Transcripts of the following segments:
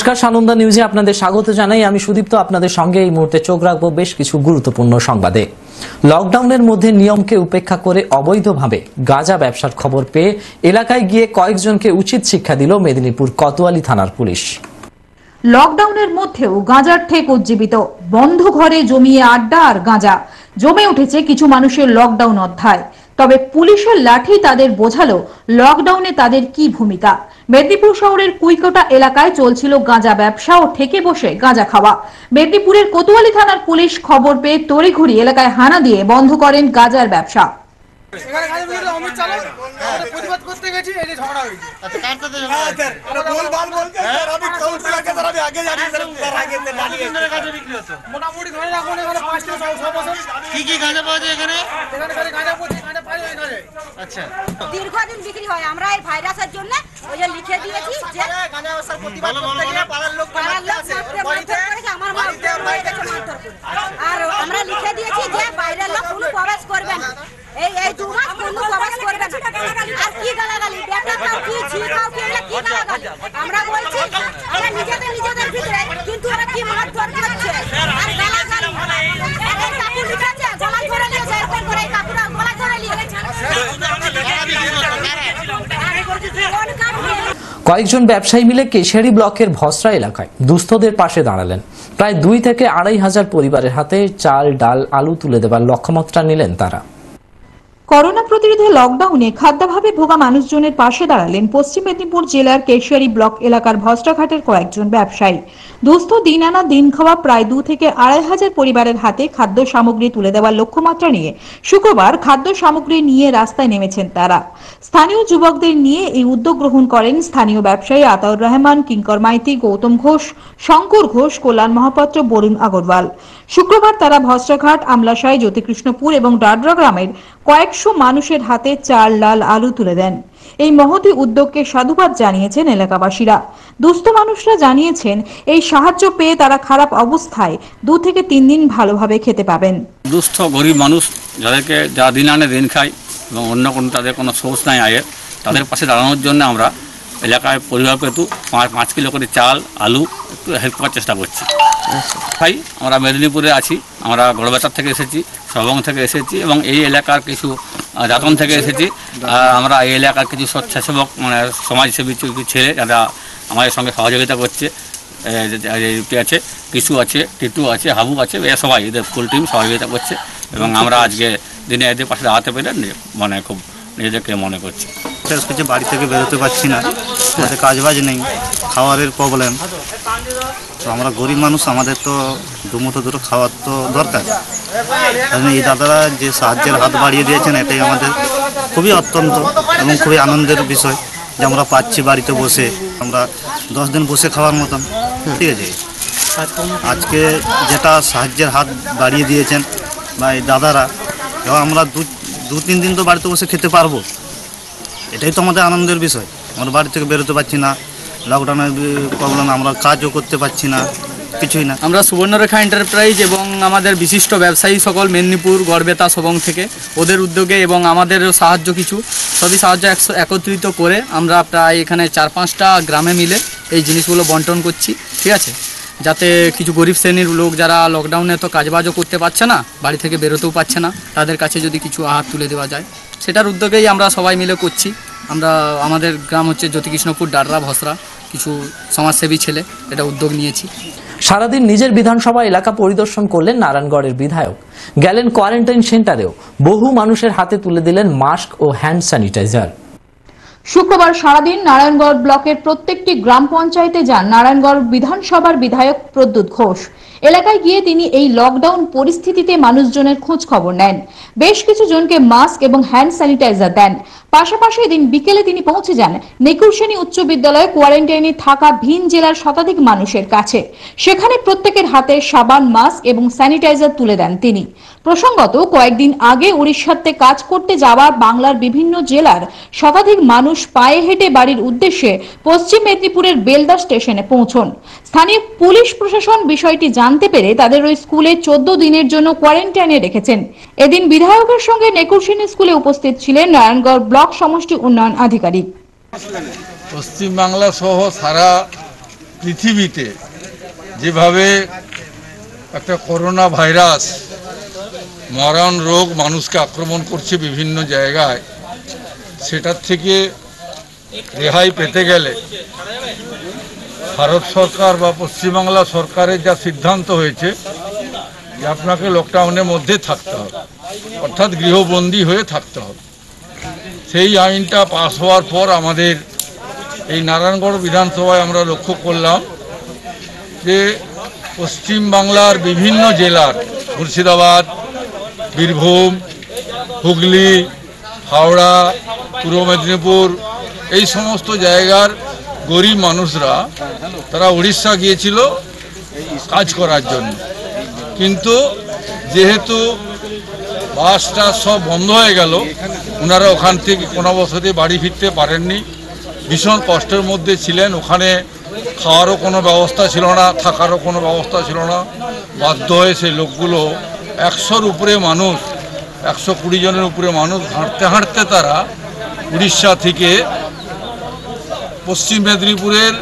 নমস্কার, সানন্দা নিউজে আপনাদের স্বাগত জানাই। আমি সুদীপ্ত, আপনাদের সঙ্গে এই মুহূর্তে চোখ রাখব বেশ কিছু গুরুত্বপূর্ণ সংবাদে। লকডাউনের মধ্যে নিয়মকে উপেক্ষা করে অবৈধভাবে গাঁজা ব্যবসার খবর পেয়ে এলাকায় গিয়ে কয়েকজনকে উচিত শিক্ষা দিল মেদিনীপুর কোতোয়ালি থানার পুলিশ। লকডাউনের মধ্যেও গাঁজার ঠেক উজ্জীবিত। বন্ধ ঘরে জমিয়ে আড্ডা আর গাঁজা। জমে উঠেছে কিছু মানুষের লকডাউন অধ্যায়। তবে পুলিশের লাঠি তাদের বোঝালো লকডাউনে তাদের কি ভূমিকা। মেদিনীপুর শহরের কুইকোটা এলাকায় চলছিল গাঁজা ব্যবসা ও ঠেকে বসে গাঁজা খাওয়া। মেদিনীপুরের কোতোয়ালি থানার পুলিশ খবর পেয়ে তড়িঘড়ি এলাকায় হানা দিয়ে বন্ধ করেন গাঁজার ব্যবসা। দীর্ঘদিন বিক্রি হয় আমরা এই ভাইরাসের জন্য ওই যে লিখে দিয়েছি যে আমার আর আমরা লিখে দিয়েছি যে বাইরের লোক কোনো প্রবেশ করবে না। এই এই দু মাস কোনো প্রবেশ করবে না। আর কি গালাগালি? বেটা কাউ কি? ছি কাউ কি এগুলো কি গালাগালি আমরা বলছি আমরা নিজেদের নিজেদের ভিতরে কিন্তু ওরা কি মারধর করছে আর গালাগালি এই কাকু লিখেছে গলায় ধরে নিয়েছে এরকম করে গলায় ধরে কাকু কয়েকজন ব্যবসায়ী মিলে কেশিয়ারি ব্লকের ভসরা এলাকায় দুস্থদের পাশে দাঁড়ালেন। প্রায় দুই থেকে আড়াই হাজার পরিবারের হাতে চাল ডাল আলু তুলে দেবার লক্ষ্যমাত্রা নিলেন তারা। করোনা প্রতিরোধে লকডাউনে খাদ্যাভাবে ভোগা মানুষজনের পাশে দাঁড়ালেন পশ্চিম মেদিনীপুর জেলার কেশিয়ারি ব্লক এলাকার ভস্টাঘাটের কয়েকজন ব্যবসায়ী। দুস্থ দিন আনা দিন খাওয়া প্রায় দু থেকে আড়াই হাজার পরিবারের হাতে খাদ্য সামগ্রী তুলে দেওয়ার লক্ষ্যমাত্রা নিয়ে শুক্রবার খাদ্য সামগ্রী নিয়ে রাস্তায় নেমেছেন তারা। স্থানীয় যুবকদের নিয়ে এই উদ্যোগ গ্রহণ করেন স্থানীয় ব্যবসায়ী আতাউর রহমান, কিঙ্কর মাইতি, গৌতম ঘোষ, শঙ্কর ঘোষ, কল্যাণ মহাপাত্র, বরুণ আগরওয়াল। শুক্রবার তারা ভস্ত্রাঘাট আমলাশাই, জ্যোতিকৃষ্ণপুর এবং ডাডরা গ্রামের কয়েকশো মানুষের হাতে চাল লাল আলু তুলে দেন। এই মহতি উদ্যোগকে সাধুবাদ জানিয়েছেন এলাকাবাসীরা। দুস্থ মানুষরা জানিয়েছেন, এই সাহায্য পেয়ে তারা খারাপ অবস্থায় দু থেকে তিন দিন ভালোভাবে খেতে পাবেন। দুস্থ, গরিব মানুষ যাদেরকে যারা দিন আনে দিন খায় এবং অন্য কোনো তাদের কোনো সোর্স নাই আয়ের, তাদের পাশে দাঁড়ানোর জন্য আমরা এলাকায় পরিবার পেতু পাঁচ পাঁচ কিলো করে চাল, আলু একটু হেল্প করার চেষ্টা করছি। ভাই আমরা মেদিনীপুরে আছি আমরা গড়বেতার থেকে এসেছি সবং থেকে এসেছি এবং এই এলাকার কিছু দাতন থেকে এসেছি। আমরা এই এলাকার কিছু স্বেচ্ছাসেবক মানে সমাজসেবী কিছু ছেলে যারা আমাদের সঙ্গে সহযোগিতা করছে এ, আছে কিশু আছে টিটু আছে হাবু আছে এরা সবাই এদের ফুল টিম সহযোগিতা করছে এবং আমরা আজকে দিনে এদের পাশে দাঁড়াতে পেরে মানে খুব নিজেদেরকে মনে করছি। শেষ করছে বাড়ি থেকে বেরোতে পারছি না। আমাদের কাজ বাজ নেই খাওয়ারের প্রবলেম তো আমরা গরিব মানুষ, আমাদের তো দুমুঠো দুটো খাওয়ার তো দরকার। এই দাদারা যে সাহায্যের হাত বাড়িয়ে দিয়েছেন, এটাই আমাদের খুবই অত্যন্ত এবং খুবই আনন্দের বিষয় যে আমরা পাচ্ছি বাড়িতে বসে। আমরা দশ দিন বসে খাওয়ার মতন, ঠিক আছে? আজকে যেটা সাহায্যের হাত বাড়িয়ে দিয়েছেন বা এই দাদারা আমরা দু দু, তিন দিন তো বাড়িতে বসে খেতে পারব। এটাই তো আমাদের আনন্দের বিষয়। আমরা বাড়ি থেকে বেরোতে পারছি না লকডাউনের প্রবলেম আমরা কাজও করতে পারছি না, কিছুই না। আমরা সুবর্ণরেখা এন্টারপ্রাইজ এবং আমাদের বিশিষ্ট ব্যবসায়ী সকল মেদিনীপুর, গড়বেতা, সবং থেকে। ওদের উদ্যোগে এবং আমাদেরও সাহায্য কিছু, সবই সাহায্য একত্রিত করে আমরা প্রায় এখানে চার পাঁচটা গ্রামে মিলে এই জিনিসগুলো বন্টন করছি, ঠিক আছে? যাতে কিছু গরিব শ্রেণির লোক যারা লকডাউনে তো কাজবাজও করতে পারছে না, বাড়ি থেকে বেরোতেও পারছে না, তাদের কাছে যদি কিছু আহার তুলে দেওয়া যায়। সেটার উদ্যোগেই আমরা সবাই মিলে করছি। আমরা আমাদের গ্রাম হচ্ছে জ্যোতিকৃষ্ণপুর ডাডরা ভসরা কিছু সমাজসেবী ছেলে এটা উদ্যোগ নিয়েছি। সারাদিন নিজের বিধানসভা এলাকা পরিদর্শন করলেন নারায়ণগড়ের বিধায়ক। গেলেন কোয়ারেন্টাইন সেন্টারেও। বহু মানুষের হাতে তুলে দিলেন মাস্ক ও হ্যান্ড স্যানিটাইজার। শুক্রবার সারাদিন নারায়ণগড় ব্লকের প্রত্যেকটি গ্রাম পঞ্চায়েতে যান নারায়ণগড় বিধানসভার বিধায়ক প্রদ্যুৎ ঘোষ। এলাকায় গিয়ে তিনি এই লকডাউন পরিস্থিতিতে মানুষজনের খোঁজ খবর নেন। বেশ কিছু জনকে মাস্ক এবং হ্যান্ড স্যানিটাইজার দেন। পাশাপাশি এদিন বিকেলে তিনি পৌঁছে যান নেকুরশ্রেণী উচ্চ বিদ্যালয়ে কোয়ারেন্টাইনে থাকা ভিন জেলার শতাধিক মানুষের কাছে। সেখানে প্রত্যেকের হাতে সাবান মাস্ক এবং স্যানিটাইজার তুলে দেন তিনি। প্রসঙ্গত, কয়েকদিন আগে উড়িষ্যাতে কাজ করতে যাওয়া বাংলার বিভিন্ন জেলার শতাধিক মানুষ পায়ে হেঁটে বাড়ির উদ্দেশ্যে পশ্চিম মেদিনীপুরের বেলদা স্টেশনে পৌঁছন। স্থানীয় পুলিশ প্রশাসন বিষয়টি জানতে পেরে তাদের ওই স্কুলে চোদ্দ দিনের জন্য কোয়ারেন্টাইনে রেখেছেন। এদিন বিধায়কের সঙ্গে নেকুরসেনী স্কুলে উপস্থিত ছিলেন নারায়ণগড় ব্লক সমষ্টি উন্নয়ন আধিকারিক। পশ্চিমবাংলা সহ সারা পৃথিবীতে যেভাবে একটা করোনা ভাইরাস, মরণ রোগ মানুষকে আক্রমণ করছে বিভিন্ন জায়গায়, সেটার থেকে রেহাই পেতে গেলে ভারত সরকার বা পশ্চিমবাংলা সরকারের যা সিদ্ধান্ত হয়েছে, যে আপনাকে লকডাউনের মধ্যে থাকতে হবে। অর্থাৎ গৃহবন্দী হয়ে থাকতে হবে। সেই আইনটা পাশ হওয়ার পর আমাদের এই নারায়ণগড় বিধানসভায় আমরা লক্ষ্য করলাম যে পশ্চিমবাংলার বিভিন্ন জেলার, মুর্শিদাবাদ, বীরভূম, হুগলি, হাওড়া, পূর্ব মেদিনীপুর, এই সমস্ত জায়গার গরিব মানুষরা, তারা উড়িষ্যা গিয়েছিল কাজ করার জন্য। কিন্তু যেহেতু বাসটা সব বন্ধ হয়ে গেল, ওনারা ওখান থেকে কোনো বছরে বাড়ি ফিরতে পারেননি। ভীষণ কষ্টের মধ্যে ছিলেন, ওখানে খাওয়ারও কোনো ব্যবস্থা ছিল না, থাকারও কোনো ব্যবস্থা ছিল না। বাধ্য হয়ে সেই লোকগুলো একশোর উপরে মানুষ, একশো কুড়ি জনের উপরে মানুষ হাঁটতে হাঁটতে তারা উড়িষ্যা থেকে পশ্চিম মেদিনীপুরের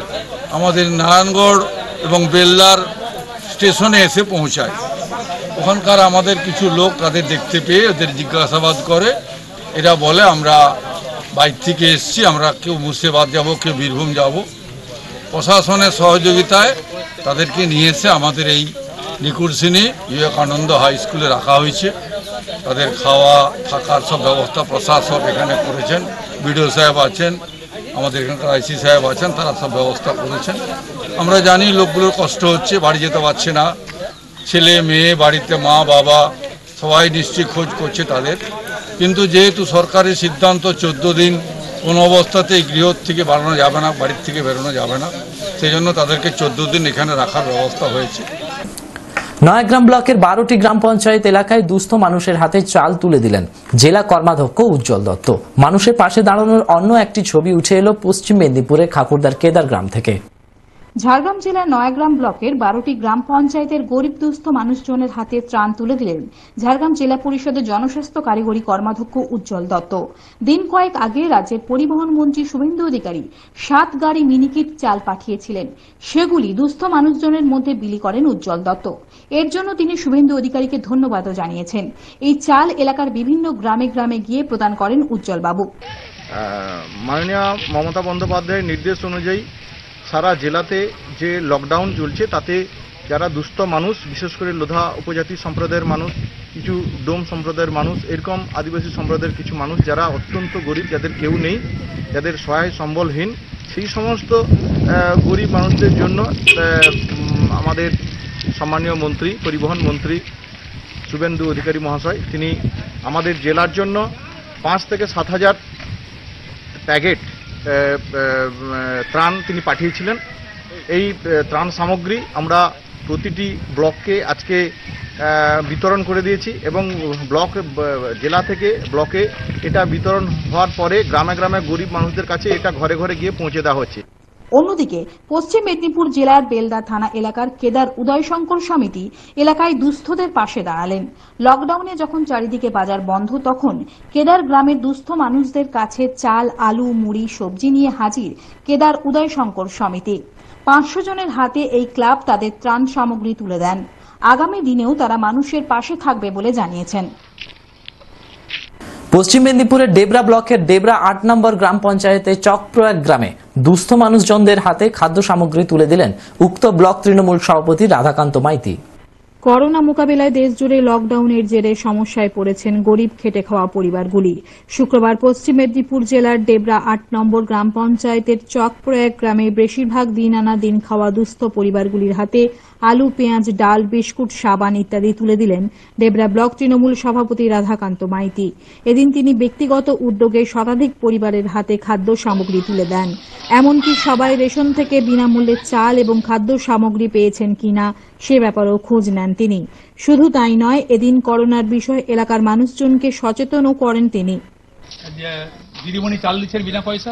আমাদের নারায়ণগড় এবং বেল্লার স্টেশনে এসে পৌঁছায়। ওখানকার আমাদের কিছু লোক তাদের দেখতে পেয়ে ওদের জিজ্ঞাসাবাদ করে। এরা বলে, আমরা বাইর থেকে এসছি, আমরা কেউ মুর্শিদাবাদ যাব, কেউ বীরভূম যাব। প্রশাসনের সহযোগিতায় তাদেরকে নিয়ে এসে আমাদের এই নিকুরসিনী বিবেকানন্দ হাই স্কুলে রাখা হয়েছে। তাদের খাওয়া, থাকার সব ব্যবস্থা প্রশাসক এখানে করেছেন। বিডিও সাহেব আছেন আমাদের এখানকার আইসি সাহেব আছেন, তারা সব ব্যবস্থা করেছেন। আমরা জানি লোকগুলোর কষ্ট হচ্ছে, বাড়ি যেতে পারছে না। ছেলে, মেয়ে, বাড়িতে মা, বাবা, সবাই নিশ্চয়ই খোঁজ করছে তাদের। কিন্তু যেহেতু সরকারের সিদ্ধান্ত চোদ্দ দিন, কোনো অবস্থাতেই গৃহ থেকে বাড়ানো যাবে না, বাড়ির থেকে বেরোনো যাবে না, সেই জন্য তাদেরকে চোদ্দ দিন এখানে রাখার ব্যবস্থা হয়েছে। নয়াগ্রাম ব্লকের বারোটি গ্রাম পঞ্চায়েত এলাকায় দুস্থ মানুষের হাতে চাল তুলে দিলেন জেলা কর্মাধ্যক্ষ উজ্জ্বল দত্ত। মানুষের পাশে দাঁড়ানোর অন্য একটি ছবি উঠে এলো পশ্চিম মেদিনীপুরের খাকুরদার কেদার গ্রাম থেকে। ঝাড়গ্রাম জেলার নয়াগ্রাম ব্লকের বারোটি গ্রাম পঞ্চায়েতের গরিব দুস্থ মানুষজনের হাতে ত্রাণ তুলে দিলেন ঝাড়গ্রাম জেলা পরিষদের জনস্বাস্থ্য কারিগরি কর্মাধ্যক্ষ উজ্জ্বল দত্ত। দিন কয়েক আগে রাজ্যের পরিবহন মন্ত্রী শুভেন্দু অধিকারী সাত গাড়ি মিনিকিট চাল পাঠিয়েছিলেন। সেগুলি দুস্থ মানুষজনের মধ্যে বিলি করেন উজ্জ্বল দত্ত। এর জন্য তিনি শুভেন্দু অধিকারীকে ধন্যবাদও জানিয়েছেন। এই চাল এলাকার বিভিন্ন গ্রামে গ্রামে গিয়ে প্রদান করেন উজ্জ্বল বাবু মাননীয় মমতা বন্দ্যোপাধ্যায়ের নির্দেশ অনুযায়ী সারা জেলাতে যে লকডাউন চলছে, তাতে যারা দুস্থ মানুষ, বিশেষ করে লোধা উপজাতি সম্প্রদায়ের মানুষ, কিছু ডোম সম্প্রদায়ের মানুষ, এরকম আদিবাসী সম্প্রদায়ের কিছু মানুষ যারা অত্যন্ত গরিব, যাদের কেউ নেই, যাদের সহায় সম্বলহীন, সেই সমস্ত গরিব মানুষদের জন্য আমাদের সম্মানীয় মন্ত্রী, পরিবহন মন্ত্রী শুভেন্দু অধিকারী মহাশয়, তিনি আমাদের জেলার জন্য পাঁচ থেকে সাত হাজার প্যাকেট ত্রাণ তিনি পাঠিয়েছিলেন। এই ত্রাণ সামগ্রী আমরা প্রতিটি ব্লককে আজকে বিতরণ করে দিয়েছি এবং ব্লক জেলা থেকে ব্লকে এটা বিতরণ হওয়ার পরে গ্রামে গ্রামে গরিব মানুষদের কাছে এটা ঘরে ঘরে গিয়ে পৌঁছে দেওয়া হচ্ছে। অন্যদিকে, পশ্চিম মেদিনীপুর জেলার বেলদা থানা এলাকার কেদার উদয়শঙ্কর সমিতি এলাকায় দুস্থদের পাশে দাঁড়ালেন। লকডাউনে যখন চারিদিকে বাজার বন্ধ, তখন কেদার গ্রামের দুস্থ মানুষদের কাছে চাল, আলু, মুড়ি, সবজি নিয়ে হাজির কেদার উদয়শঙ্কর সমিতি। পাঁচশো জনের হাতে এই ক্লাব তাদের ত্রাণ সামগ্রী তুলে দেন। আগামী দিনেও তারা মানুষের পাশে থাকবে বলে জানিয়েছেন। পশ্চিম মেদিনীপুরের ডেবরা ব্লকের ডেবরা আট নম্বর গ্রাম পঞ্চায়েতের চকপ্রয়াগ গ্রামে দুস্থ মানুষজনদের হাতে খাদ্য সামগ্রী তুলে দিলেন উক্ত ব্লক তৃণমূল সভাপতি রাধাকান্ত মাইতি। করোনা মোকাবিলায় দেশজুড়ে লকডাউনের জেরে সমস্যায় পড়েছেন গরিব খেটে খাওয়া পরিবারগুলি। শুক্রবার পশ্চিম মেদিনীপুর জেলার ডেবরা আট নম্বর গ্রাম পঞ্চায়েতের চকপ্রয়াগ গ্রামে বেশিরভাগ দিন আনা দিন খাওয়া দুস্থ পরিবারগুলির হাতে আলু, পেঁয়াজ, ডাল, বিস্কুট, সাবান ইত্যাদি তুলে দিলেন ডেবরা ব্লক তৃণমূল সভাপতি রাধাকান্ত মাইতি। এদিন তিনি ব্যক্তিগত উদ্যোগে শতাধিক পরিবারের হাতে খাদ্য সামগ্রী তুলে দেন। এমনকি সবাই রেশন থেকে বিনামূল্যে চাল এবং খাদ্য সামগ্রী পেয়েছেন কিনা সে ব্যাপারেও খোঁজ নেন তিনি। শুধু তাই নয় এদিন করোনার বিষয়ে এলাকার মানুষজনকে সচেতনও করেন তিনি। দিদিমণি চাল দিচ্ছেন বিনা পয়সা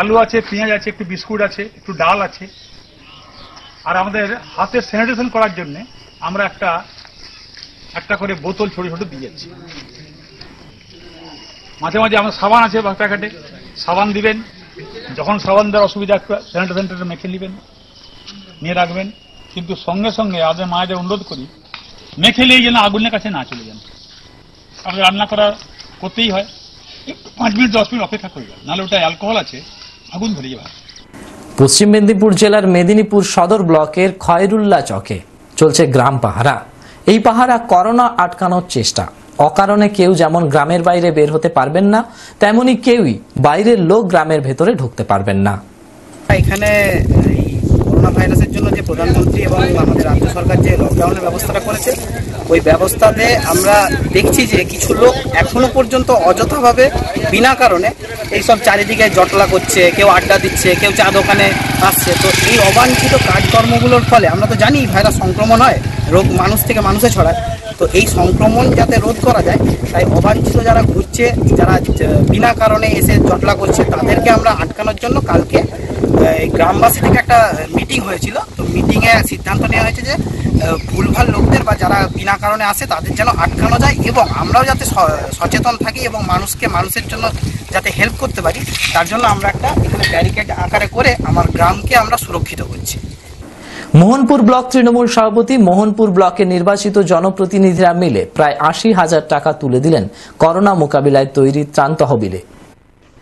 আলু আছে পেঁয়াজ আছে একটু বিস্কুট আছে একটু ডাল আছে। আর আমাদের হাতের স্যানিটেশন করার জন্য আমরা একটা একটা করে বোতল ছোট ছোট দিয়ে যাচ্ছি। মাঝে মাঝে আমার সাবান আছে প্যাকেটে। সাবান দিবেন। যখন সাবান দেওয়ার অসুবিধা একটু স্যানিটাইজারটা মেখে নেবেন। নিয়ে রাখবেন। কিন্তু সঙ্গে সঙ্গে আমাদের মায়েদের অনুরোধ করি মেখে নিয়ে যেন আগুনের কাছে না চলে যান। আপনি রান্না করা করতেই হয়। একটু পাঁচ মিনিট দশ মিনিট অপেক্ষা করবেন নাহলে ওটা অ্যালকোহল আছে আগুন ধরে যাবে পশ্চিম মেদিনীপুর জেলার মেদিনীপুর সদর ব্লকের খয়রুল্লা চকে চলছে গ্রাম পাহারা। এই পাহারা করোনা আটকানোর চেষ্টা। অকারণে কেউ যেমন গ্রামের বাইরে বের হতে পারবেন না তেমনি কেউই বাইরের লোক গ্রামের ভেতরে ঢুকতে পারবেন না। এখানে করোনা ভাইরাসের জন্য যে প্রধানমন্ত্রী এবং আমাদের রাজ্য সরকার যে লকডাউনের ব্যবস্থাটা করেছে, ওই ব্যবস্থাতে আমরা দেখছি যে কিছু লোক এখনও পর্যন্ত অযথাভাবে বিনা কারণে এইসব চারিদিকে জটলা করছে, কেউ আড্ডা দিচ্ছে, কেউ চা দোকানে আসছে। তো এই অবাঞ্ছিত কাজকর্মগুলোর ফলে আমরা তো জানি ভাইরাস সংক্রমণ হয়, রোগ মানুষ থেকে মানুষে ছড়ায়। তো এই সংক্রমণ যাতে রোধ করা যায়, তাই অবাঞ্ছিত যারা ঘুরছে, যারা বিনা কারণে এসে জটলা করছে, তাদেরকে আমরা আটকানোর জন্য কালকে গ্রামবাসী থেকে একটা মিটিং হয়েছিল। তো মিটিংয়ে সিদ্ধান্ত নেওয়া হয়েছে যে ভুলভাল লোকদের বা যারা বিনা কারণে আসে, তাদের যেন আটকানো যায় এবং আমরাও যাতে সচেতন থাকি এবং মানুষকে, মানুষের জন্য যাতে হেল্প করতে পারি, তার জন্য আমরা একটা এখানে ব্যারিকেড আকারে করে আমার গ্রামকে আমরা সুরক্ষিত করছি। মোহনপুর ব্লক তৃণমূল সভাপতি মোহনপুর ব্লকে নির্বাচিত জনপ্রতিনিধিরা মিলে প্রায় আশি হাজার টাকা তুলে দিলেন করোনা মোকাবিলায় তৈরি ত্রাণ তহবিলে।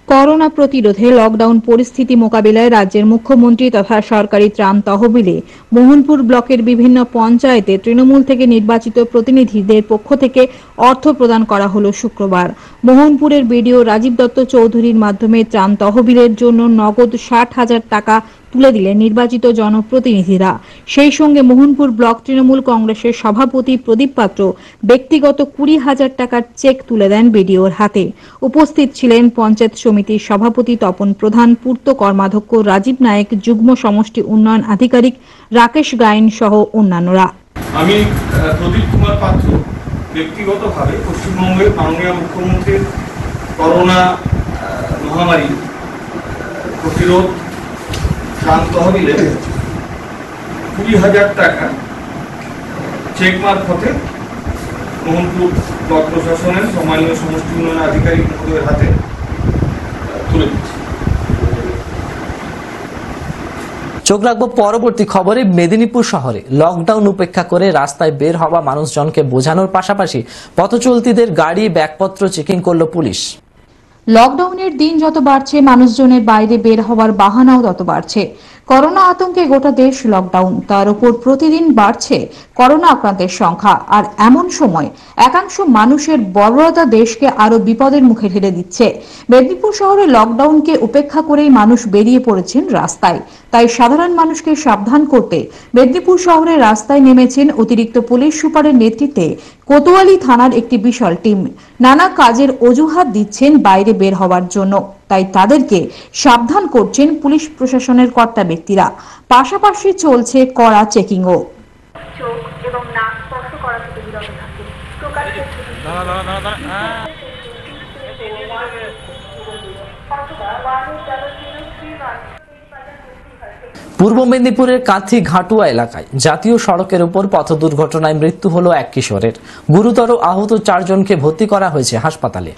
করোনা প্রতিরোধে লকডাউন পরিস্থিতি মোকাবিলায় রাজ্যের মুখ্যমন্ত্রী তথা সরকারি ত্রাণ তহবিলে মোহনপুর ব্লকের বিভিন্ন পঞ্চায়েতে তৃণমূল থেকে নির্বাচিত প্রতিনিধিদের পক্ষ থেকে অর্থ প্রদান করা হল শুক্রবার। মোহনপুরের বিডিও রাজীব দত্ত চৌধুরীর মাধ্যমে ত্রাণ তহবিলের জন্য নগদ ষাট হাজার টাকা তুলে দিলেন নির্বাচিত জনপ্রতিনিধিরা। সেই সঙ্গে মোহনপুর ব্লক তৃণমূল কংগ্রেসের সভাপতি প্রদীপ পাত্র ব্যক্তিগত কুড়ি হাজার টাকার চেক তুলে দেন বিডিওর হাতে। উপস্থিত ছিলেন পঞ্চায়েত সমিতির সভাপতি তপন প্রধান, পূর্ত কর্মাধ্যক্ষ রাজীব নায়েক, যুগ্ম সমষ্টি উন্নয়ন আধিকারিক রাকেশ গায়েন সহ অন্যান্যরা। আমি প্রদীপ কুমার পাত্র ব্যক্তিগতভাবে পশ্চিমবঙ্গের মাননীয় মুখ্যমন্ত্রীর করোনা মহামারী প্রতিরোধ তহবিলে কুড়ি হাজার টাকা চেক মারফতে মোহনপুর ব্লক প্রশাসনের সম্মানীয় সমষ্টি উন্নয়ন আধিকারিক মহোদয়ের হাতে তুলে চোখ রাখব পরবর্তী খবরে মেদিনীপুর শহরে। লকডাউন উপেক্ষা করে রাস্তায় বের হওয়া মানুষজনকে বোঝানোর পাশাপাশি পথচলতিদের গাড়ি, ব্যাগপত্র চেকিং করল পুলিশ। লকডাউনের দিন যত বাড়ছে মানুষজনের বাইরে বের হওয়ার বাহানাও তত বাড়ছে। করোনা আতঙ্কে গোটা দেশ লকডাউন তার উপর প্রতিদিন বাড়ছে করোনা আক্রান্তের সংখ্যা। আর এমন সময় একাংশ মানুষের বর্বরতা দেশকে আরও বিপদের মুখে ঠেলে দিচ্ছে। মেদিনীপুর শহরে লকডাউনকে উপেক্ষা করেই মানুষ বেরিয়ে পড়েছেন রাস্তায়। তাই সাধারণ মানুষকে সাবধান করতে মেদিনীপুর শহরে রাস্তায় নেমেছেন অতিরিক্ত পুলিশ সুপারের নেতৃত্বে কোতোয়ালি থানার একটি বিশাল টিম। নানা কাজের অজুহাত দিচ্ছেন বাইরে বের হওয়ার জন্য। তাই তাদেরকে সাবধান করছেন পুলিশ প্রশাসনের কর্তা ব্যক্তিরা। পাশাপাশি চলছে কড়া চেকিংও। চোখ এবং নাক স্পর্শ করা থেকে বিরত থাকে প্রকাশ্যে পূর্ব মেদিনীপুরের কাঁথি ঘাটুয়া এলাকায় জাতীয় সড়কের উপর পথ দুর্ঘটনায় মৃত্যু হলো এক কিশোরের। গুরুতর আহত চারজনকে ভর্তি করা হয়েছে হাসপাতালে।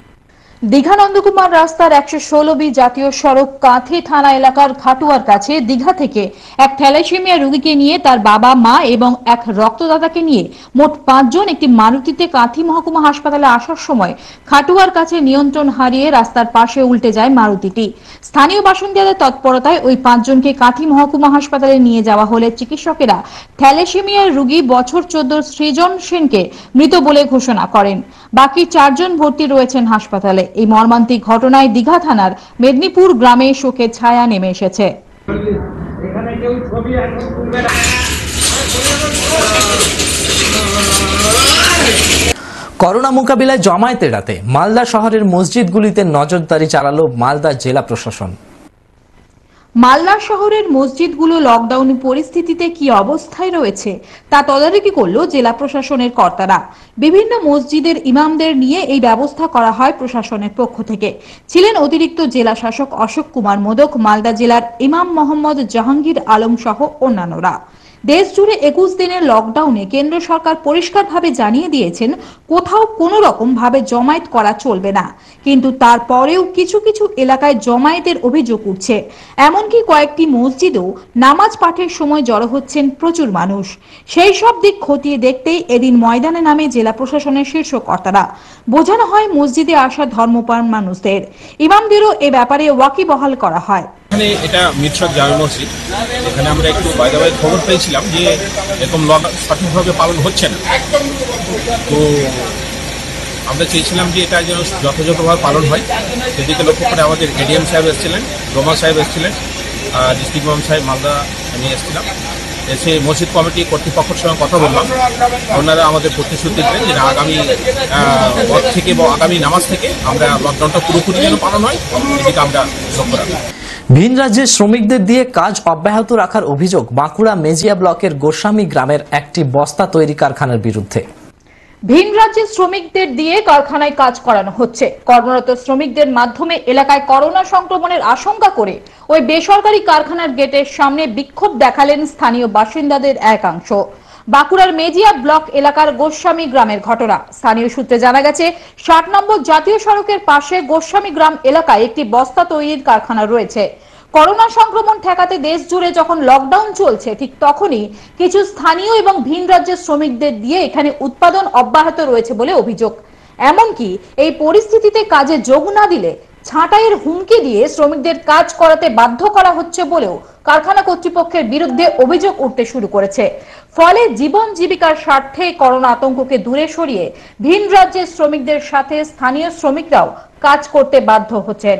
দীঘা নন্দকুমার রাস্তার একশো ষোলো বি জাতীয় সড়ক কাঁথি থানা এলাকার ঘাটুয়ার কাছে দীঘা থেকে এক থ্যালাসেমিয়া রোগীকে নিয়ে তার বাবা, মা এবং এক রক্তদাতাকে নিয়ে মোট পাঁচজন একটি মারুতিতে কাঁথি মহকুমা হাসপাতালে আসার সময় খাটুয়ার কাছে নিয়ন্ত্রণ হারিয়ে রাস্তার পাশে উল্টে যায় মারুতিটি। স্থানীয় বাসিন্দাদের তৎপরতায় ওই পাঁচজনকে কাঁথি মহকুমা হাসপাতালে নিয়ে যাওয়া হলে চিকিৎসকেরা থ্যালাসেমিয়ার রোগী বছর চোদ্দ সৃজন সেনকে মৃত বলে ঘোষণা করেন। বাকি চারজন ভর্তি রয়েছেন হাসপাতালে। এই মর্মান্তিক ঘটনায় দীঘা থানার মেদিনীপুর গ্রামে শোকের ছায়া নেমে এসেছে। করোনা মোকাবিলায় জমায়েত এড়াতে মালদা শহরের মসজিদগুলিতে নজরদারি চালালো মালদা জেলা প্রশাসন। মালদা শহরের মসজিদগুলো লকডাউন পরিস্থিতিতে কি অবস্থায় রয়েছে, তা তদারকি করল জেলা প্রশাসনের কর্তারা। বিভিন্ন মসজিদের ইমামদের নিয়ে এই ব্যবস্থা করা হয় প্রশাসনের পক্ষ থেকে। ছিলেন অতিরিক্ত জেলা শাসক অশোক কুমার মোদক, মালদা জেলার ইমাম মোহাম্মদ জাহাঙ্গীর আলম সহ অন্যান্যরা। দেশ জুড়ে একুশ দিনের লকডাউনে কেন্দ্র সরকার পরিষ্কারভাবে জানিয়ে দিয়েছেন, কোথাও কোনো রকম ভাবে জমায়েত করা চলবে না। কিন্তু তারপরেও কিছু কিছু এলাকায় জমায়েতের অভিযোগ উঠছে। এমনকি কয়েকটি মসজিদেও নামাজ পাঠের সময় জড়ো হচ্ছেন প্রচুর মানুষ। সেই সব দিক খতিয়ে দেখতেই এদিন ময়দানে নামে জেলা প্রশাসনের শীর্ষ কর্তারা। বোঝানো হয়, মসজিদে আসা ধর্মপ্রাণ মানুষদের। ইমামদেরও এ ব্যাপারে ওয়াকিবহাল করা হয়। এখানে এটা মিরসদ জামে মসজিদ। এখানে আমরা একটু বাইরে খবর পেয়েছিলাম যে এরকম লক সঠিকভাবে পালন হচ্ছে না। তো আমরা চেয়েছিলাম যে এটা যেন যথাযথভাবে পালন হয়। সেদিকে লক্ষ্য করে আমাদের এডিএম সাহেব এসেছিলেন, রোমা সাহেব এসেছিলেন ডিস্ট্রিক্ট ইমাম সাহেব মালদা আমি এসেছিলাম। এসে মসজিদ কমিটি কর্তৃপক্ষের সঙ্গে কথা বললাম। ওনারা আমাদের প্রতিশ্রুতি দিলেন যে আগামী ওয়াক্ত থেকে বা আগামী নামাজ থেকে আমরা লকডাউনটা পুরোপুরি যেন পালন হয়, এদিকে আমরা লক্ষ্য রাখব ভিন রাজ্যের শ্রমিকদের দিয়ে কাজ অব্যাহত রাখার অভিযোগ বাঁকুড়া মেজিয়া ব্লকের গোস্বামী গ্রামের একটি বস্তা তৈরি কারখানার বিরুদ্ধে। ভিন রাজ্যের শ্রমিকদের দিয়ে কারখানায় কাজ করানো হচ্ছে। কর্মরত শ্রমিকদের মাধ্যমে এলাকায় করোনা সংক্রমণের আশঙ্কা করে ওই বেসরকারি কারখানার গেটের সামনে বিক্ষোভ দেখালেন স্থানীয় বাসিন্দাদের একাংশ। বাঁকুড়ার মেজিয়া ব্লক এলাকার গোস্বামী গ্রামের ঘটনা। স্থানীয় সূত্রে জানা গেছে, ষাট নম্বর জাতীয় সড়কের পাশে গোস্বামী গ্রাম এলাকায় একটি বস্তা তৈরির কারখানা রয়েছে। করোনা সংক্রমণ ঠেকাতে দেশ জুড়ে যখন লকডাউন চলছে, ঠিক তখনই কিছু স্থানীয় এবং ভিন রাজ্যের শ্রমিকদের দিয়ে এখানে উৎপাদন অব্যাহত রয়েছে বলে অভিযোগ। এমনকি এই পরিস্থিতিতে কাজে যোগ না দিলে ছাঁটাইয়ের হুমকি দিয়ে শ্রমিকদের কাজ করাতে বাধ্য করা হচ্ছে বলেও কারখানা কর্তৃপক্ষের বিরুদ্ধে অভিযোগ উঠতে শুরু করেছে। ফলে জীবন জীবিকার স্বার্থে করোনা আতঙ্ককে দূরে সরিয়ে ভিন রাজ্যের শ্রমিকদের সাথে স্থানীয় শ্রমিকরাও কাজ করতে বাধ্য হচ্ছেন।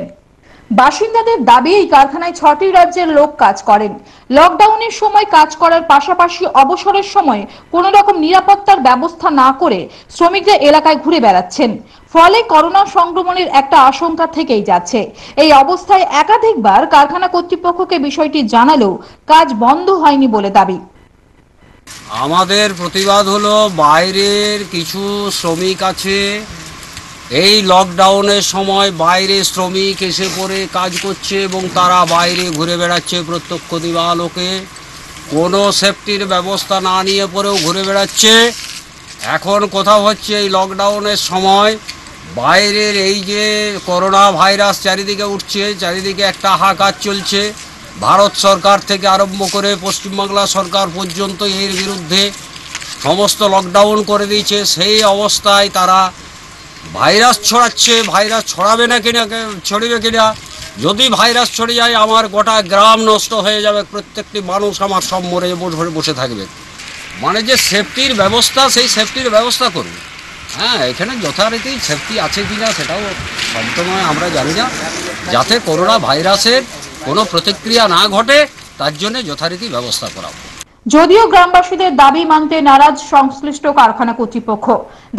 বাসিন্দাদের দাবি, এই কারখানায় ছটি রাজ্যের লোক কাজ করেন। লকডাউনের সময় কাজ করার পাশাপাশি অবসরের সময় কোন রকম নিরাপত্তার ব্যবস্থা না করে শ্রমিকরা এলাকায় ঘুরে বেড়াচ্ছেন। ফলে করোনা সংক্রমণের একটা আশঙ্কা থেকেই যাচ্ছে। এই অবস্থায় একাধিকবার কারখানা কর্তৃপক্ষকে বিষয়টি জানালেও কাজ বন্ধ হয়নি বলে দাবি। আমাদের প্রতিবাদ হলো বাইরের কিছু শ্রমিক আছে এই লকডাউনের সময় বাইরে শ্রমিক এসে পড়ে, কাজ করছে এবং তারা বাইরে ঘুরে বেড়াচ্ছে প্রত্যক্ষ দিবালোকে কোনো সেফটির ব্যবস্থা না নিয়ে পরেও ঘুরে বেড়াচ্ছে। এখন কোথাও হচ্ছে এই লকডাউনের সময় বাইরের এই যে করোনা ভাইরাস চারিদিকে উঠছে, চারিদিকে একটা হাহাকার চলছে। ভারত সরকার থেকে আরম্ভ করে পশ্চিমবাংলা সরকার পর্যন্ত এর বিরুদ্ধে সমস্ত লকডাউন করে দিয়েছে। সেই অবস্থায় তারা ভাইরাস ছড়াচ্ছে, ভাইরাস ছড়াবে না কিনা ছড়িবে কিনা? যদি ভাইরাস ছড়ে যায়, আমার গোটা গ্রাম নষ্ট হয়ে যাবে, প্রত্যেকটি মানুষ আমার সব মরে বসে বসে থাকবে। মানে যে সেফটির ব্যবস্থা, সেই সেফটির ব্যবস্থা করবে হ্যাঁ এখানে যথারীতি সেফটি আছে কি না সেটাও সবসময় আমরা জানি না। যাতে করোনা ভাইরাসের কোনো প্রতিক্রিয়া না ঘটে, তার জন্য যথারীতি ব্যবস্থা করা হোক। যদিও গ্রামবাসীদের দাবি মানতে নারাজ সংশ্লিষ্ট কারখানা কর্তৃপক্ষ।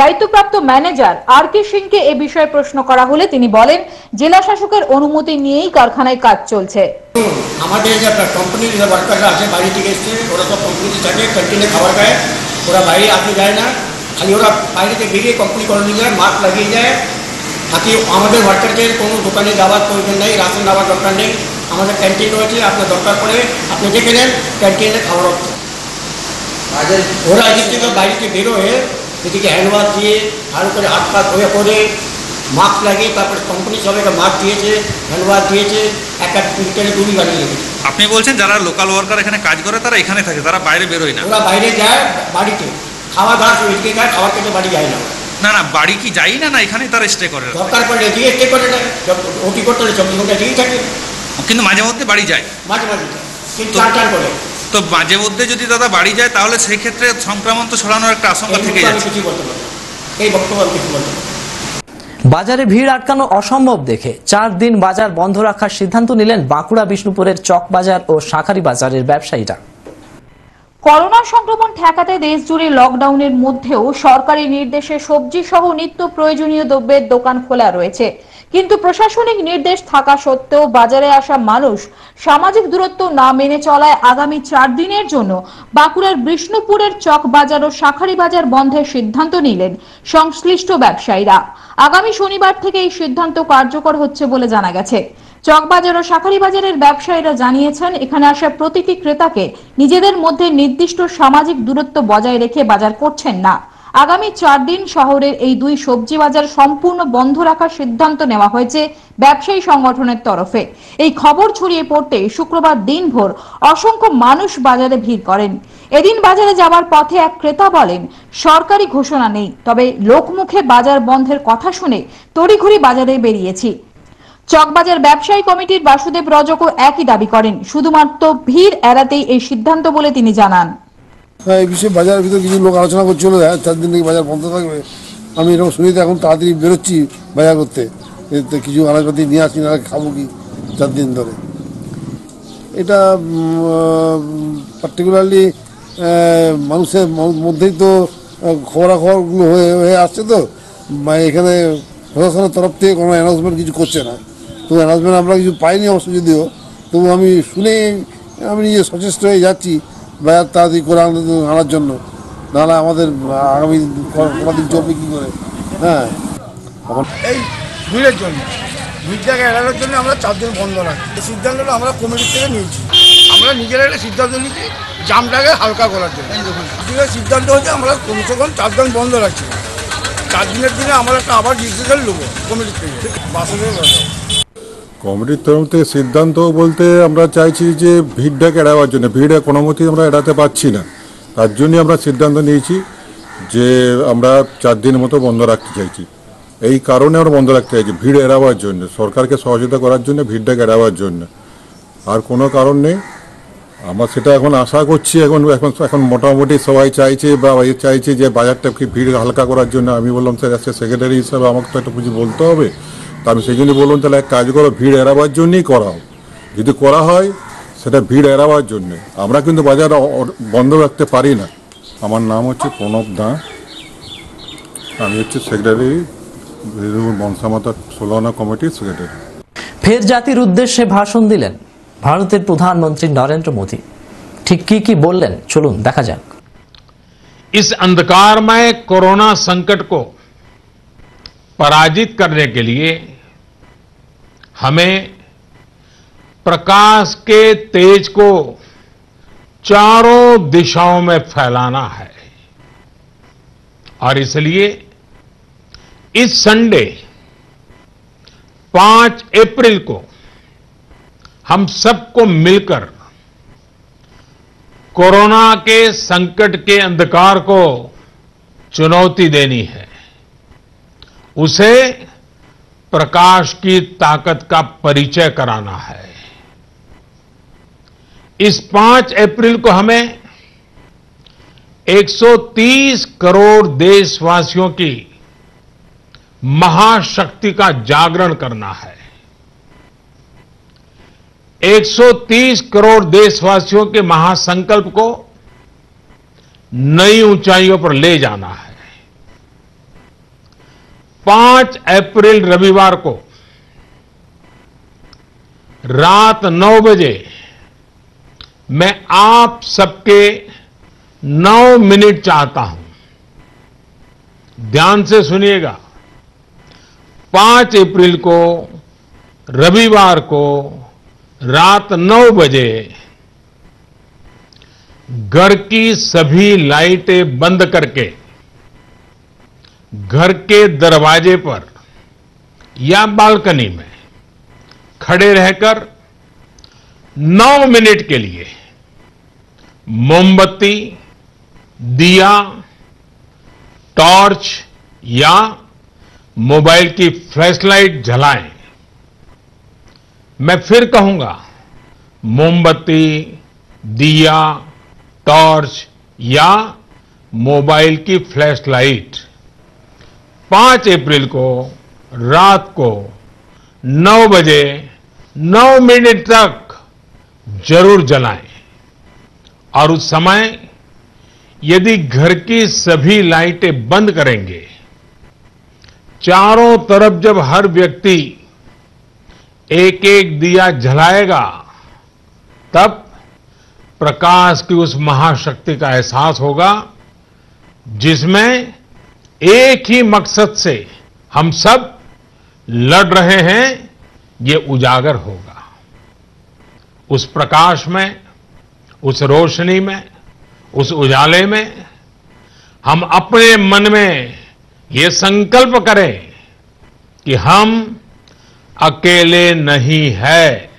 দায়িত্বপ্রাপ্ত ম্যানেজার আর কে সিংকে এ বিষয়ে প্রশ্ন করা হলে তিনি বলেন, জেলা শাসকের অনুমতি নিয়েই কারখানায় কাজ চলছে। আমাদের যে কোম্পানির ওয়ার্কাররা আছে বাইরে থেকে এসছে, ওরা সব কোম্পানিতে থাকে ক্যান্টিনে খাবার খায়, ওরা বাইরে আসতে যায় না, খালি ওরা বাইরে থেকে বেরিয়ে কোম্পানি কলোনি যায়, মাস্ক লাগিয়ে যায়। তাতে আমাদের ওয়ার্কারদের কোনো দোকানে যাওয়ার প্রয়োজন নেই, রাশন নেওয়ার দরকার নেই। আমাদের ক্যান্টিন রয়েছে, আপনার দরকার পড়ে, আপনি দেখে নেন ক্যান্টিনে খাবার হচ্ছে ওরা এদিক থেকে থেকে বেরোয় এদিকে হ্যান্ড ওয়াশ দিয়ে ভালো করে হাত পা ধুয়ে করে মাস্ক লাগিয়ে তারপরে কোম্পানি সবাইকে মাস্ক দিয়েছে হ্যান্ড ওয়াশ দিয়েছে এক এক মিনিটের দুই লেগেছে আপনি বলছেন যারা লোকাল ওয়ার্কার এখানে কাজ করে তারা এখানে থাকে তারা বাইরে বেরোয় না। ওরা বাইরে যায় বাড়িতে। খাওয়া দাওয়া এদিকে খায় খাবার খেতে বাড়ি যায় না। না না বাড়ি কি যাই না না এখানে তারা স্টে করে। দরকার পড়লে দিয়ে স্টে করে না ওটি করতে হলে চব্বিশ ঘণ্টা দিয়েই থাকে। কিন্তু মাঝে মধ্যে বাড়ি যায়। মাঝে মাঝে কিন্তু চার চার করে। তো মাঝে মধ্যে যদি দাদা বাড়ি যায় তাহলে সেই ক্ষেত্রে সংক্রমণ তো ছড়ানোর একটা আশঙ্কা থেকে যাচ্ছে। কিছু বলতে পারব এই বক্তব্য আমি কিছু বলতে বাজারে ভিড় আটকানো অসম্ভব দেখে চার দিন বাজার বন্ধ রাখার সিদ্ধান্ত নিলেন বাঁকুড়া বিষ্ণুপুরের চক বাজার ও শাঁখারি বাজারের ব্যবসায়ীরা। করোনা সংক্রমণ ঠেকাতে দেশ জুড়ে লকডাউনের মধ্যেও সরকারি নির্দেশে সবজি সহ নিত্য প্রয়োজনীয় দ্রব্যের দোকান খোলা রয়েছে। কিন্তু প্রশাসনিক নির্দেশ থাকা সত্ত্বেও বাজারে আসা মানুষ সামাজিক দূরত্ব না মেনে চলায় আগামী চার দিনের জন্য বাঁকুড়ার বিষ্ণুপুরের চক বাজার ও শাখারি বাজার বন্ধের সিদ্ধান্ত নিলেন সংশ্লিষ্ট ব্যবসায়ীরা। আগামী শনিবার থেকে এই সিদ্ধান্ত কার্যকর হচ্ছে বলে জানা গেছে। চকবাজার ও শাখারি বাজারের ব্যবসায়ীরা জানিয়েছেন, এখানে আসা প্রতিটি ক্রেতাকে নিজেদের মধ্যে নির্দিষ্ট সামাজিক দূরত্ব বজায় রেখে বাজার করছেন না। আগামী চার দিন শহরের এই দুই সবজি বাজার সম্পূর্ণ বন্ধ রাখার সিদ্ধান্ত নেওয়া হয়েছে ব্যবসায়ী সংগঠনের তরফে। এই খবর ছড়িয়ে পড়তে শুক্রবার দিনভর অসংখ্য মানুষ বাজারে ভিড় করেন। এদিন বাজারে যাওয়ার পথে এক ক্রেতা বলেন, সরকারি ঘোষণা নেই, তবে লোকমুখে বাজার বন্ধের কথা শুনে তড়িঘড়ি বাজারে বেরিয়েছি। চকবাজার ব্যবসায়ী কমিটির বাসুদেব রজকও একই দাবি করেন, শুধুমাত্র ভিড় এড়াতেই এই সিদ্ধান্ত বলে তিনি জানান। এই বিষয়ে বাজারের ভিতরে কিছু লোক আলোচনা করছিল হ্যাঁ চার দিন থেকে বাজার বন্ধ থাকবে। আমি এরকম শুনি এখন তাড়াতাড়ি বেরোচ্ছি বাজার করতে। কিছু আনাজপাতি নিয়ে আসি না খাব কি চার দিন ধরে। এটা পার্টিকুলারলি মানুষের মধ্যেই তো খবরাখবরগুলো হয়ে হয়ে আসছে তো। এখানে প্রশাসনের তরফ থেকে কোনো অ্যানাউন্সমেন্ট কিছু করছে না। তো অ্যানাউন্সমেন্ট আমরা কিছু পাইনি অবশ্য যদিও। তবু আমি শুনে আমি নিজে সচেষ্ট হয়ে যাচ্ছি। তাড়াতাড়ি করে আনার- জন্য। নাহলে আমাদের আগামী কদিন চলবে কী করে? হ্যাঁ। এই ভিড়ের জন্য। ভিড়টাকে এড়ানোর জন্য আমরা চার দিন বন্ধ রাখি। এই সিদ্ধান্তটা আমরা কমিটির থেকে নিয়েছি। আমরা নিজেরা একটা সিদ্ধান্ত নিয়েছি জামটাকে হালকা করার জন্য। সিদ্ধান্ত হচ্ছে আমরা কমসে কম চার দিন বন্ধ রাখছি। চার দিনের দিনে আমরা একটা আবার ডিসিশন নেব কমিটির থেকে। বাসনের কমিটির তরফ থেকে সিদ্ধান্ত বলতে আমরা চাইছি যে ভিড়টাকে এড়াবার জন্য, ভিড়ে কোনো মতেই আমরা এড়াতে পারছি না। তার জন্যই আমরা সিদ্ধান্ত নিয়েছি যে আমরা চার দিনের মতো বন্ধ রাখতে চাইছি। এই কারণে আমরা বন্ধ রাখতে চাইছি, ভিড় এড়াবার জন্য, সরকারকে সহযোগিতা করার জন্য, ভিড়টাকে এড়াবার জন্য। আর কোনো কারণ নেই। আমরা সেটা এখন আশা করছি, এখন এখন এখন মোটামুটি সবাই চাইছে বা চাইছে যে বাজারটাকে ভিড় হালকা করার জন্য। আমি বললাম, স্যার সেক্রেটারি হিসাবে আমাকে তো একটা কিছু বলতে হবে। তা আমি সেই জন্য বললাম তাহলে এক কাজ করো ভিড় এড়াবার জন্যই করা হোক যদি করা হয় সেটা ভিড় এড়াবার জন্যে আমরা কিন্তু বাজার অ- অ- বন্ধ রাখতে পারি না আমার নাম হচ্ছে প্রণব দা আমি হচ্ছে সেক্রেটারি বংশামাতা ষোলনা কমিটির সেক্রেটারি ফের জাতির উদ্দেশ্যে ভাষণ দিলেন ভারতের প্রধানমন্ত্রী নরেন্দ্র মোদী ঠিক কি কি বললেন চলুন দেখা যাক इस अंधकारमय कोरोना संकट को पराजित करने के लिए हमें प्रकाश के तेज को चारों दिशाओं में फैलाना है। और इसलिए इस संडे 5 अप्रैल को हम सबको मिलकर कोरोना के संकट के अंधकार को चुनौती देनी है। उसे प्रकाश की ताकत का परिचय कराना है। इस 5 अप्रैल को हमें 130 करोड़ देशवासियों की महाशक्ति का जागरण करना है। 130 करोड़ देशवासियों के महासंकल्प को नई ऊंचाइयों पर ले जाना है। 5 अप्रैल रविवार को रात नौ बजे मैं आप सबके नौ मिनट चाहता हूँ। ध्यान से सुनिएगा। पाँच अप्रैल को रविवार को रात नौ बजे घर की सभी लाइटें बंद करके घर के दरवाजे पर या बालकनी में खड़े रहकर 9 मिनट के लिए मोमबत्ती, दिया, टॉर्च या मोबाइल की फ्लैशलाइट जलाएँ। मैं फिर कहूँगा, मोमबत्ती, दिया, टॉर्च या मोबाइल की फ्लैश लाइट पाँच अप्रैल को रात को नौ बजे, नौ मिनट तक ज़रूर जलाएँ। और उस समय यदि घर की सभी लाइटें बंद करेंगे, चारों तरफ़ जब हर व्यक्ति एक एक दिया जलाएगा, तब प्रकाश की उस महाशक्ति का एहसास होगा, जिसमें एक ही मकसद से हम सब लड़ रहे हैं, ये उजागर होगा। उस प्रकाश में, उस रोशनी में, उस उजाले में हम अपने मन में ये संकल्प करें कि हम अकेले नहीं है।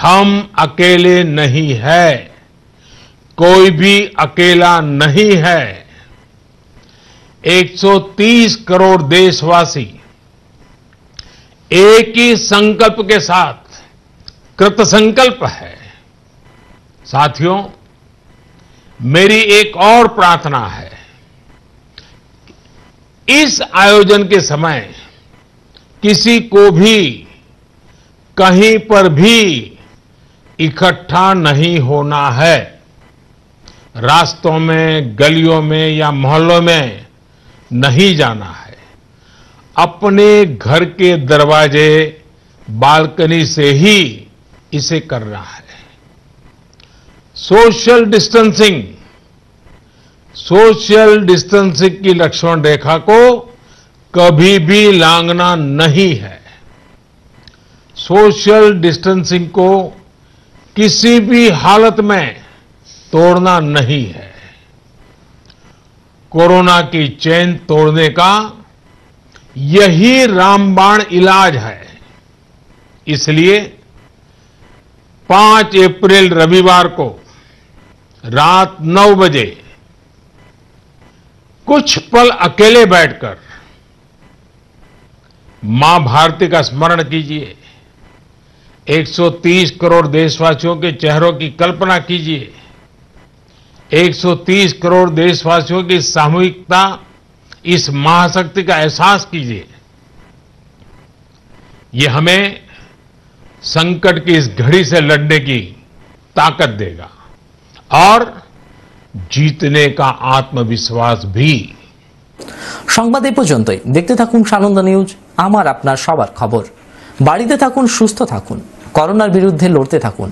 हम अकेले नहीं है। कोई भी अकेला नहीं है। 130 करोड़ देशवासी एक ही संकल्प के साथ, कृत संकल्प है। साथियों, मेरी एक और प्रार्थना है। इस आयोजन के समय किसी को भी कहीं पर भी इकट्ठा नहीं होना है। रास्तों में, गलियों में या मोहल्लों में नहीं जाना है। अपने घर के दरवाजे बालकनी से ही इसे करना है। सोशल डिस्टेंसिंग सोशल डिस्टेंसिंग की लक्ष्मण रेखा को कभी भी लांघना नहीं है। सोशल डिस्टेंसिंग को किसी भी हालत में तोड़ना नहीं है। कोरोना की चेन तोड़ने का यही रामबाण इलाज है। इसलिए 5 अप्रैल रविवार को रात 9 बजे कुछ पल अकेले बैठकर माँ भारती का स्मरण कीजिए। 130 करोड़ देशवासियों के चेहरों की कल्पना कीजिए। 130 करोड़ देशवासियों की सामूहिकता इस महाशक्ति का एहसास कीजिए ये हमें संकट की इस घड़ी से लड़ने की ताकत देगा और जीतने का आत्मविश्वास भी সংবাদ এ পর্যন্তই দেখতে থাকুন সানন্দ নিউজ আমার আপনার সবার খবর বাড়িতে থাকুন সুস্থ থাকুন করোনার বিরুদ্ধে লড়তে থাকুন